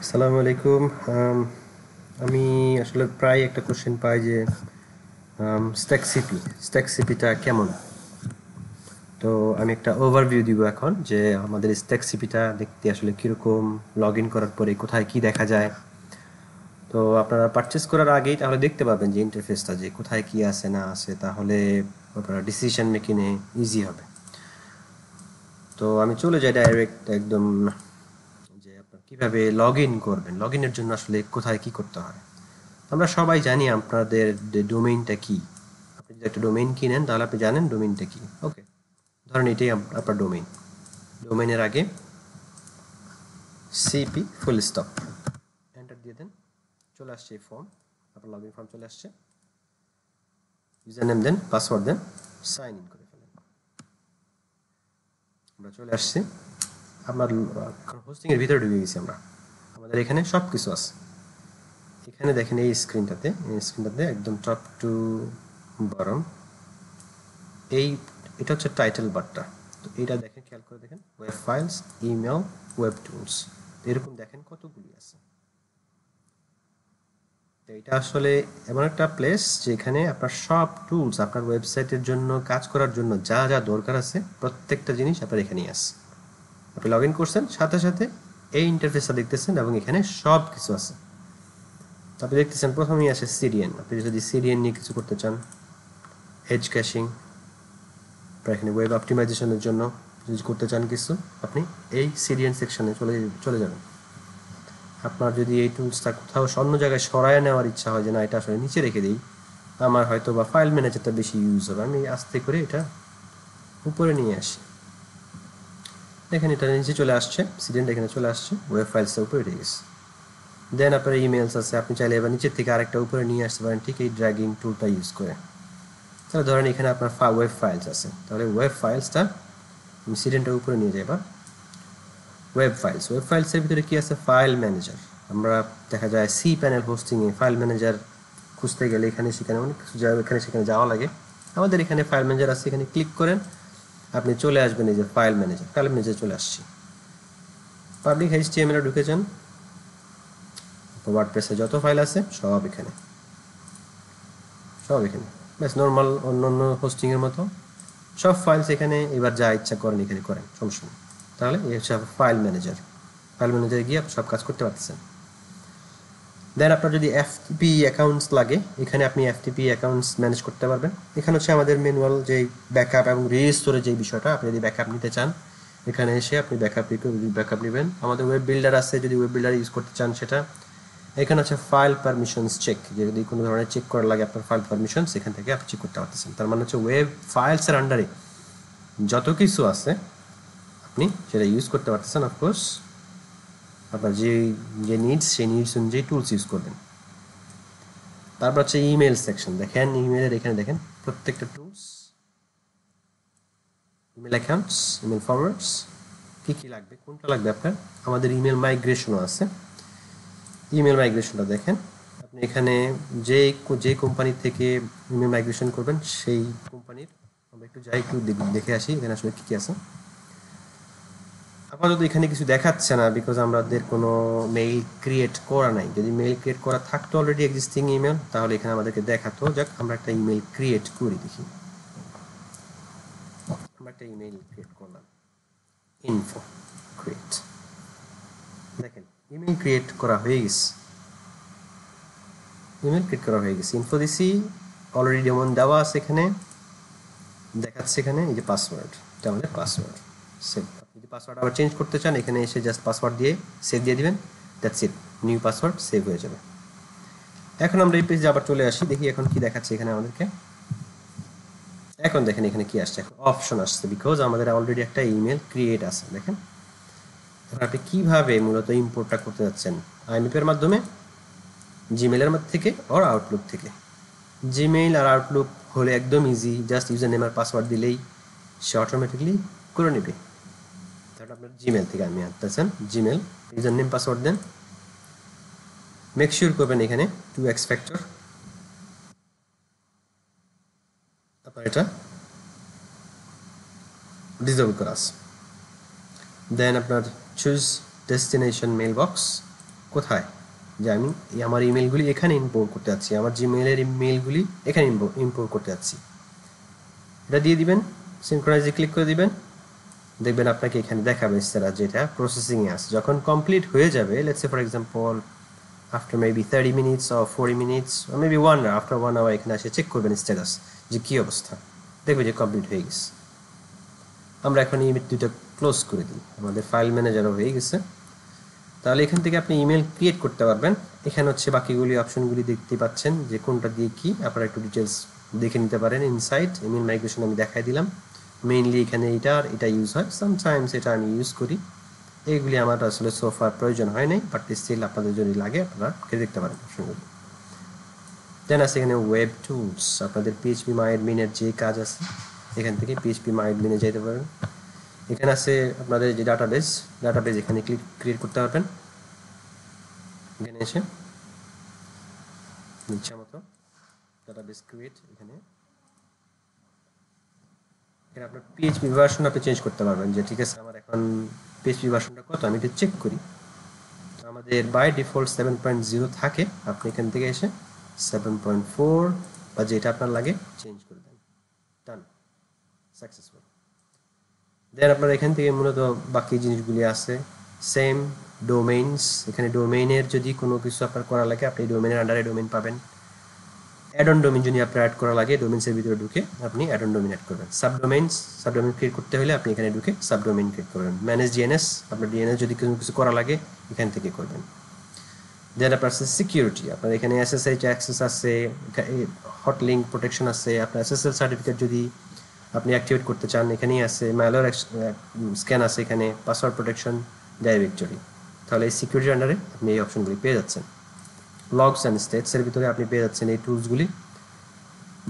আসসালামু আলাইকুম। আমি আসলে প্রায় একটা কোশ্চেন পাই যে স্ট্যাক সিপি সিপিটা কেমন? তো আমি একটা ওভারভিউ দিব এখন যে আমাদের স্ট্যাক সিপিটা দেখতে আসলে কীরকম লগ ইন করার পরে কোথায় কি দেখা যায়। তো আপনারা পারচেস করার আগেই তাহলে দেখতে পাবেন যে ইন্টারফেসটা যে কোথায় কি আছে, না আছে, তাহলে আপনারা ডিসিশন মেকিংয়ে ইজি হবে। তো আমি চলে যাই ডাইরেক্ট একদম কীভাবে লগ ইন করবেন? লগ ইনের জন্য আসলে কোথায় কি করতে হয়? আমরা সবাই জানি আপনাদের ডোমেইনটা কি। আপনি যদি একটা ডোমেইন কিনেন, তাহলে আপনি জানেন ডোমেইনটা কি। ওকে ধরেন এটাই আপনার ডোমেইন ডোমেইনের আগে সিপি ফুল স্টপ এন্টার দিয়ে দেন। চলে আসছে এই ফর্ম আপনার লগ ইন ফর্ম চলে আসছে। ইউজার নেম দেন পাসওয়ার্ড দেন সাইন ইন করে ফেলেন। আমরা চলে আসছি। আমার হোস্টিং এর ভিতরে ঢুকে গেছি আমরা। আমাদের এখানে সব কিছু আছে। এখানে দেখেন এই স্ক্রিনটাতে এই স্ক্রিনটাতে একদম টপ টু বরম এই, এটা হচ্ছে টাইটেল বারটা তো এটা দেখেন, খেয়াল করে দেখেন web files email web tools এরকম দেখেন কতগুলি আছে। তো এটা আসলে এমন একটা প্লেস যেখানে আপনার সব টুলস আপনার ওয়েবসাইটের জন্য, কাজ করার জন্য যা যা দরকার আছে, প্রত্যেকটা জিনিস আপনার এখানেই আছে। আপনি লগ ইন করছেন, সাথে সাথে এই ইন্টারফেসটা দেখতেছেন এবং এখানে সব কিছু আছে আপনি দেখতেছেন, প্রথমেই আসে সিরিয়ান আপনি যদি সিরিয়ান নিয়ে কিছু করতে চান এজ ক্যাশিং বা এখানে ওয়েব অপটিমাইজেশনের জন্য যদি করতে চান কিছু, আপনি এই সিরিয়ান সেকশনে চলে চলে যাবেন। আপনার যদি এই টুলসটা কোথাও অন্য জায়গায় সরায় নেওয়ার ইচ্ছা হয় যে, না, এটা আসলে নিচে রেখে দিই আমার হয়তো বা ফাইল ম্যানেজারটা বেশি ইউজ হবে। আমি আস্তে করে এটা উপরে নিয়ে আসি। দেখেন এটা নিচে চলে আসছে, সিডেন্ট এখানে চলে আসছে ওয়েব ফাইলসটা উপরে উঠে গেছে দেন আপনার ইমেলস আছে, আপনি চাইলে এবার নিচের থেকে আরেকটা উপরে নিয়ে আসতে পারেন, ঠিক এই ড্র্যাগিং টুলটা ইউজ করে। তাহলে ধরেন এখানে আপনার ওয়েব ফাইলস আছে। তাহলে ওয়েব ফাইলসটা আমি সিডেন্টের উপরে নিয়ে যাই এবার। ওয়েব ফাইলস ওয়েব ফাইলসের ভিতরে কি আছে? ফাইল ম্যানেজার আমরা দেখা যায় সি প্যানেল হোস্টিংয়ে ফাইল ম্যানেজার খুঁজতে গেলে এখানে সেখানে অনেক কিছু এখানে সেখানে যাওয়া লাগে। আমাদের এখানে ফাইল ম্যানেজার আছে, এখানে ক্লিক করেন। আপনি চলে আসবেন এই যে ফাইল ম্যানেজার ফাইল ম্যানেজার চলে আসছি। পাবলিক এইচটিএমএল ঢুকে যান ওয়ার্ডপ্রেসে যত ফাইল আছে, সব এখানে। সব এখানে। ব্যাস নর্মাল অন্য অন্য হোস্টিংয়ের মতো। সব ফাইলস এখানে, এবার যা ইচ্ছা করেন, এখানে করেন, সমস্যা তাহলে এই হচ্ছে ফাইল ম্যানেজার ফাইল ম্যানেজারে গিয়ে সব কাজ করতে পারতেছেন। দেন আপনার যদি এফটিপি অ্যাকাউন্টস লাগে, এখানে আপনি এফটিপি অ্যাকাউন্টস ম্যানেজ করতে পারবেন। এখানে হচ্ছে আমাদের ম্যানুয়াল যে ব্যাকআপ এবং রেজিস্টোরের যে বিষয়টা, আপনি যদি ব্যাকআপ নিতে চান, এখানে এসে আপনি ব্যাকআপ ব্যাকআপ নেবেন। আমাদের ওয়েব বিল্ডার আছে, যদি ওয়েব বিল্ডার ইউজ করতে চান সেটা, এখানে আছে ফাইল পারমিশনস চেক যদি কোনো ধরনের চেক করা লাগে আপনার ফাইল পারমিশনস এখান থেকে আপনি চেক করতে পারতেছেন। তার মানে হচ্ছে ওয়েব ফাইলসের আন্ডারে যত কিছু আছে, আপনি সেটা ইউজ করতে পারতেছেন অফকোর্স আপনার যে যে নিডস সেই নিডস অনুযায়ী টুলস ইউজ করবেন। তারপর হচ্ছে ইমেল সেকশন দেখেন ইমেলের এখানে দেখেন, প্রত্যেকটা tools email accounts email forwards কী কী লাগবে, কোনটা লাগবে আপনার? আমাদের ইমেল মাইগ্রেশনও আছে। ইমেল মাইগ্রেশনটা দেখেন, আপনি এখানে যে যে কোম্পানি থেকে ইমেল মাইগ্রেশন করবেন, সেই কোম্পানির আমরা একটু যাই, একটু দেখে আসি, এখানে আসলে কী কী আছে। আপাতত এখানে কিছু দেখাচ্ছে না বিকজ আমাদের কোনো মেইল ক্রিয়েট করা নাই। যদি মেইল ক্রিয়েট করা থাকতো অলরেডি এক্সিস্টিং ইমেল তাহলে এখানে আমাদেরকে দেখাতো। যাক, আমরা একটা ইমেল ক্রিয়েট করি দেখি। আমরা একটা ইমেল ক্রিয়েট করলাম। ইনফো ক্রিয়েট দেখেন ইমেল ক্রিয়েট করা হয়ে গেছে। ইমেল ক্রিয়েট করা হয়ে গেছে। ইনফো দিছি অলরেডি যেমন দেওয়া আছে এখানে, দেখাচ্ছে এখানে, এই যে পাসওয়ার্ড আমাদের পাসওয়ার্ড সেভ যদি পাসওয়ার্ড আবার চেঞ্জ করতে চান, এখানে এসে জাস্ট পাসওয়ার্ড দিয়ে সেভ দিয়ে দিবেন। That's it new password save হয়ে যাবে। এখন আমরা এই পেজে আবার চলে আসি। দেখি এখন কি দেখাচ্ছে এখানে আমাদেরকে। এখন দেখেন এখানে কি আসছে। এখন অপশন আসছে বিকজ আমাদের অলরেডি একটা ইমেল ক্রিয়েট আছে। দেখেন। এখন আপনি কীভাবে মূলত ইম্পোর্টটা করতে যাচ্ছেন? আইএমএপের মাধ্যমে জিমেলের মধ্যে থেকে ওর আউটলুক থেকে? জিমেইল আর আউটলুক হলে একদম ইজি জাস্ট ইউজার নেম আর পাসওয়ার্ড দিলেই সে অটোমেটিকলি করে নেবে। তাহলে আপনার জিমেল থেকে আমি আনতেছেন জিমেল ইউজার নেম পাসওয়ার্ড দেন। মেক শিওর করবেন এখানে টু এক্স ফ্যাক্টর আপনার এটা ডিসেবল করা দেন আপনার চুজ ডেস্টিনেশন মেল বক্স কোথায়? যে আমি আমার ইমেলগুলি এখানে ইম্পোর্ট করতে যাচ্ছি, আমার জিমেলের ইমেলগুলি এখানে ইম্পোর্ট করতে যাচ্ছি। এটা দিয়ে দিবেন সিনক্রোনাইজে ক্লিক করে দিবেন। দেখবেন আপনাকে এখানে দেখাবে স্যারা যেটা প্রসেসিংয়ে আছে। যখন কমপ্লিট হয়ে যাবে let's say for example after maybe thirty minutes or forty minutes maybe one hour after one hour এখানে এসে চেক করবেন স্ট্যাটাস যে কী অবস্থা। দেখবে যে কমপ্লিট হয়ে গেছে। আমরা এখন ইমেল দুটো ক্লোজ করে দিই। আমাদের ফাইল ম্যানেজারও হয়ে গেছে। তাহলে এখান থেকে আপনি ইমেল ক্রিয়েট করতে পারবেন। এখানে হচ্ছে বাকিগুলি অপশনগুলি দেখতে পাচ্ছেন যে কোনটা দিয়ে কি। আপনারা একটু ডিটেলস দেখে নিতে পারেন ইনসাইট ইমেল মাইগ্রেশন আমি দেখাই দিলাম। মেইনলি এখানে এটা আর এটা ইউজ হয়। সামটাইমস এটা আমি ইউজ করি। এইগুলি আমার আসলে সোফার প্রয়োজন হয় নাই বাট স্টিল আপনাদের যদি লাগে, আপনারা দেখতে পারেন। অপশনগুলি দেন আছে এখানে ওয়েব টুলস আপনাদের পিএইচপি মাইডমিনের যে কাজ আছে, এখান থেকে পিএইচপি মাইডমিনে যেতে পারেন। এখানে আছে আপনাদের যে ডাটাবেস ডাটাবেস এখানে ক্লিক ক্রিয়েট করতে পারবেন। এখানে এসে, ইচ্ছা মতো ডাটাবেস ক্রিয়েট এখানে এখানে আপনার পিএইচপি ভার্সন আপনি চেঞ্জ করতে পারবেন যে, ঠিক আছে, আমার এখন পিএইচপি ভার্সনটা কত, আমি এটা চেক করি। তো আমাদের by default seven point zero থাকে, আপনি এখান থেকে এসে সেভেন পয়েন্ট ফোর বা যেটা আপনার লাগে চেঞ্জ করে দেন। ডান সাকসেসফুল দেন আপনার এখান থেকে মূলত বাকি জিনিসগুলি আছে। সেম ডোমেইনস এখানে ডোমেইনের যদি কোনো কিছু আপনার করা লাগে, আপনি ডোমেইনের আন্ডারে ডোমেইন পাবেন। অ্যাড অন ডোমেইন যদি আপনার অ্যাড করা লাগে ডোমেইনসের ভিতরে ঢুকে আপনি অ্যাড অন ডোমেইন অ্যাড করবেন। Sub domains sub domain create করতে হলে আপনি এখানে ঢুকে সাব ডোমেইন ক্রিয়েট করবেন। ম্যানেজ ডিএনএস আপনার ডিএনএস যদি কোনো কিছু করা লাগে, এখান থেকে করবেন। দেন আপনার আছে সিকিউরিটি আপনার এখানে এসএসএইচ অ্যাক্সেস আছে হট লিঙ্ক প্রোটেকশন আছে, আপনার এসএসএল সার্টিফিকেট যদি আপনি অ্যাক্টিভেট করতে চান, এখানেই আছে ম্যালোর স্ক্যান আছে এখানে পাসওয়ার্ড প্রোটেকশন ডাইরেক্টরি তাহলে এই সিকিউরিটি আন্ডারে আপনি এই অপশনগুলি পেয়ে যাচ্ছেন। লগস অ্যান্ড স্টেটসের ভিতরে আপনি পেয়ে যাচ্ছেন এই টুলসগুলি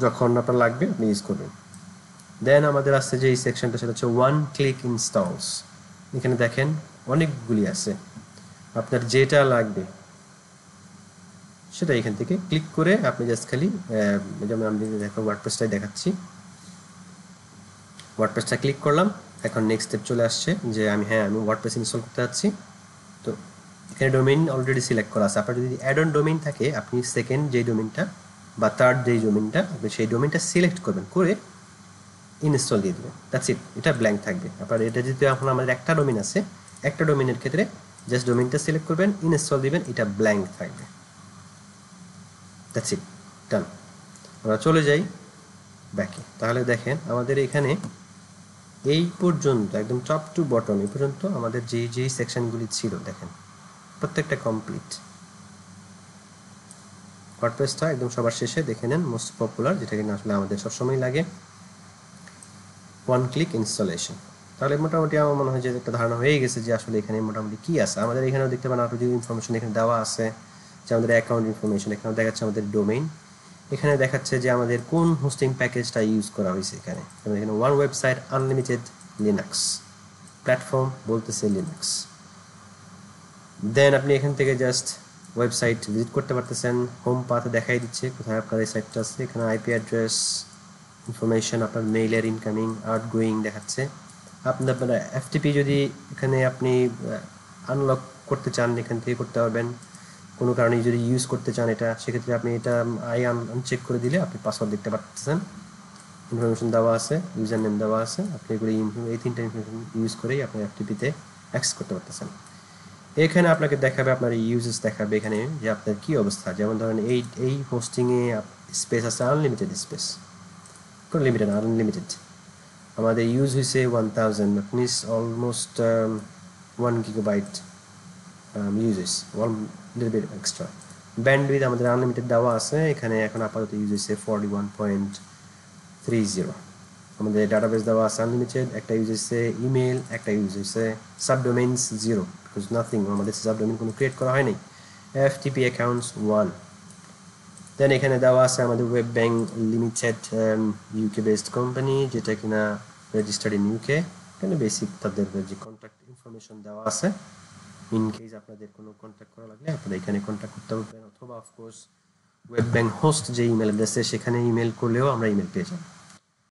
যখন আপনার লাগবে আপনি ইউজ করবেন। দেন আমাদের আসছে যে এই সেকশনটা সেটা হচ্ছে ওয়ান ক্লিক ইনস্টলস এখানে দেখেন অনেকগুলি আছে। আপনার যেটা লাগবে, সেটা এখান থেকে ক্লিক করে আপনি জাস্ট খালি যেমন আমি দেখো ওয়ার্ডপ্রেসটাই দেখাচ্ছি। ওয়ার্ডপ্রেসটা ক্লিক করলাম। এখন নেক্সট স্টেপ চলে আসছে যে আমি হ্যাঁ আমি ওয়ার্ডপ্রেস ইনস্টল করতে যাচ্ছি। তো এখানে ডোমেইন অলরেডি সিলেক্ট করা আছে। আপনার যদি অ্যাড অন ডোমেইন থাকে, আপনি সেকেন্ড যে ডোমেইনটা বা থার্ড যেই ডোমেইনটা আপনি সেই ডোমেইনটা সিলেক্ট করবেন, করে ইনস্টল দিয়ে দেবেন। দ্যাটস ইট এটা ব্ল্যাঙ্ক থাকবে। আপনার এটা যদি এখন আমাদের একটা ডোমেইন আছে, একটা ডোমেইনের ক্ষেত্রে জাস্ট ডোমেইনটা সিলেক্ট করবেন ইনস্টল দিবেন, এটা ব্ল্যাঙ্ক থাকবে। দ্যাটস ইট ডান আমরা চলে যাই ব্যাকে তাহলে দেখেন, আমাদের এখানে এই পর্যন্ত, একদম টপ টু বটম এই পর্যন্ত আমাদের যে যেই সেকশনগুলি ছিল, দেখেন। প্রত্যেকটা কমপ্লিট ওয়ার্ডপ্রেসটা একদম সবার শেষে দেখে নেন মোস্ট পপুলার যেটা কিনা আসলে আমাদের সবসময় লাগে। ওয়ান ক্লিক ইনস্টলেশন তাহলে মোটামুটি আমার মনে হয় যে একটা ধারণা হয়ে গেছে যে আসলে এখানে মোটামুটি কি আছে। আমাদের এখানেও দেখতে পান আরও যে ইনফরমেশন এখানে দেওয়া আছে, যে আমাদের অ্যাকাউন্ট ইনফরমেশন এখানে দেখাচ্ছে আমাদের ডোমেইন এখানে দেখাচ্ছে যে আমাদের কোন হোস্টিং প্যাকেজটা ইউজ করা হয়েছে এখানে। এখানে one website unlimited Linux platform বলতেছে লিনাক্স দেন আপনি এখান থেকে জাস্ট ওয়েবসাইট ভিজিট করতে পারতেছেন। হোম পাতে দেখাই দিচ্ছে কোথায় আপনার এই সাইটটা আছে। এখানে আইপি অ্যাড্রেস ইনফরমেশন আপনার মেইলের ইনকামিং আউট গোয়িং দেখাচ্ছে। আপনার আপনার এফটিপি যদি এখানে আপনি আনলক করতে চান, এখান থেকে করতে পারবেন। কোনো কারণে যদি ইউজ করতে চান এটা, সেক্ষেত্রে আপনি এটা আই আনচেক করে দিলে আপনি পাসওয়ার্ড দেখতে পাচ্ছেন ইনফরমেশন দেওয়া আছে ইউজার নেম দেওয়া আছে। আপনি এগুলো এই তিনটা ইনফরমেশন ইউজ করেই আপনি এফটিপিতে অ্যাক্সেস করতে পারতেছেন। এখানে আপনাকে দেখাবে, আপনার ইউজেস দেখাবে এখানে যে আপনার কী অবস্থা। যেমন ধরেন এই এই হোস্টিংয়ে স্পেস আছে আনলিমিটেড স্পেস কোনো লিমিটেড আনলিমিটেড আমাদের ইউজ হয়েছে one thousand means almost one gigabyte uses one little bit extra bandwidth আমাদের আনলিমিটেড দেওয়া আছে, এখানে এখন আপাতত ইউজ হয়েছে forty one point three zero আমাদের ডাটাবেস দেওয়া আছে আনলিমিটেড একটা ইউজ হচ্ছে ইমেল একটা ইউজ হয়েছে সাবডোমেইনস জিরো বিকজ নাথিং আমাদের সাবডোমেইন কোনো ক্রিয়েট করা হয়নি FTP accounts one then এখানে দেওয়া আছে আমাদের web bank limited UK based company যেটা কিনা রেজিস্টার্ড ইন ইউকে এখানে বেসিক তাদের যে কন্ট্যাক্ট ইনফরমেশন দেওয়া আছে। ইন কেস আপনাদের কোনো কন্ট্যাক্ট করা লাগলে আপনারা এখানে কন্ট্যাক্ট করতে পারবেন, অথবা of course web bank host যে ইমেল অ্যাড্রেসে সেখানে ইমেল করলেও আমরা ইমেল পেয়ে যাব।